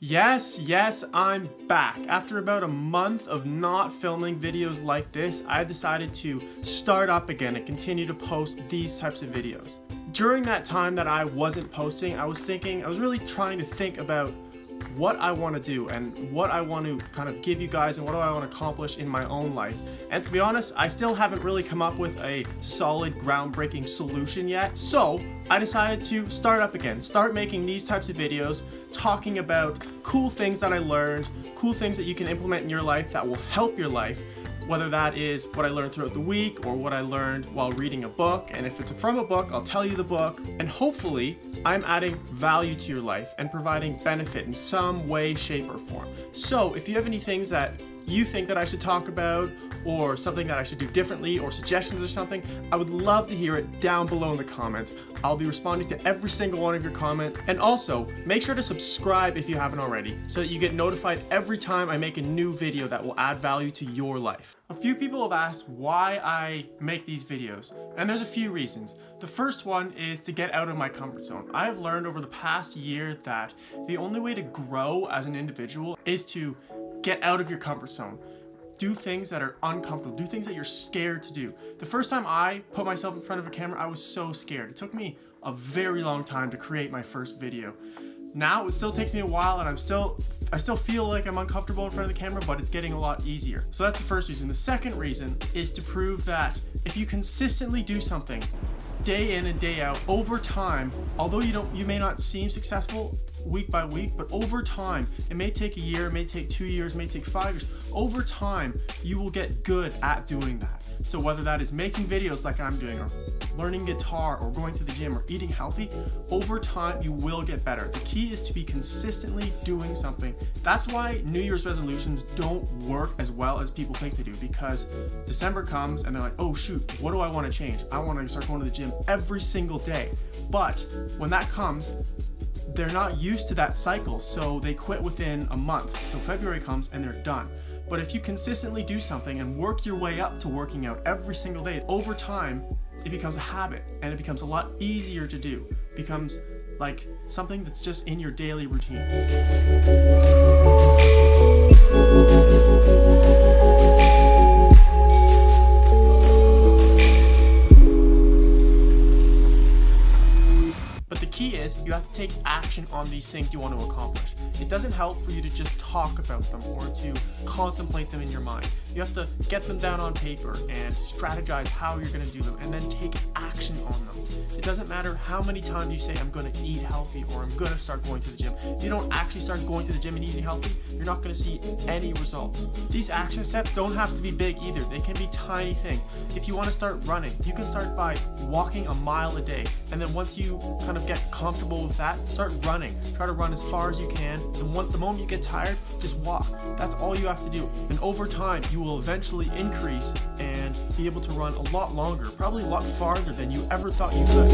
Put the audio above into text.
Yes, yes, I'm back. After about a month of not filming videos like this, I decided to start up again and continue to post these types of videos. During that time that I wasn't posting, I was thinking, I was really trying to think about what I want to do and what I want to kind of give you guys and what do I want to accomplish in my own life. And to be honest, I still haven't really come up with a solid groundbreaking solution yet. So I decided to start up again, start making these types of videos talking about cool things that I learned, cool things that you can implement in your life that will help your life whether that is what I learned throughout the week or what I learned while reading a book. And if it's from a book, I'll tell you the book. And hopefully, I'm adding value to your life and providing benefit in some way, shape, or form. So if you have any things that you think that I should talk about or something that I should do differently or suggestions or something, I would love to hear it down below in the comments. I'll be responding to every single one of your comments. And also, make sure to subscribe if you haven't already so that you get notified every time I make a new video that will add value to your life. A few people have asked why I make these videos, and there's a few reasons. The first one is to get out of my comfort zone. I have learned over the past year that the only way to grow as an individual is to get out of your comfort zone do things that are uncomfortable, do things that you're scared to do. The first time I put myself in front of a camera, I was so scared. It took me a very long time to create my first video. Now it still takes me a while and I'm still I still feel like I'm uncomfortable in front of the camera, but it's getting a lot easier. So that's the first reason. The second reason is to prove that if you consistently do something day in and day out over time, although you don't you may not seem successful, week by week, but over time, it may take a year, it may take two years, it may take five years. Over time, you will get good at doing that. So whether that is making videos like I'm doing, or learning guitar, or going to the gym, or eating healthy, over time you will get better. The key is to be consistently doing something. That's why New Year's resolutions don't work as well as people think they do because December comes and they're like, oh shoot, what do I want to change? I want to start going to the gym every single day. But when that comes, they're not used to that cycle, so they quit within a month. So February comes and they're done. But if you consistently do something and work your way up to working out every single day, over time, it becomes a habit and it becomes a lot easier to do. It becomes like something that's just in your daily routine. Take action on these things you want to accomplish. It doesn't help for you to just talk about them or to contemplate them in your mind. You have to get them down on paper and strategize how you're going to do them and then take action on them. It doesn't matter how many times you say, I'm going to eat healthy or I'm going to start going to the gym. If you don't actually start going to the gym and eating healthy, you're not going to see any results. These action steps don't have to be big either. They can be tiny things. If you want to start running, you can start by walking a mile a day. And then once you kind of get comfortable with that, that, start running. Try to run as far as you can. And once the moment you get tired, just walk. That's all you have to do. And over time, you will eventually increase and be able to run a lot longer, probably a lot farther than you ever thought you could.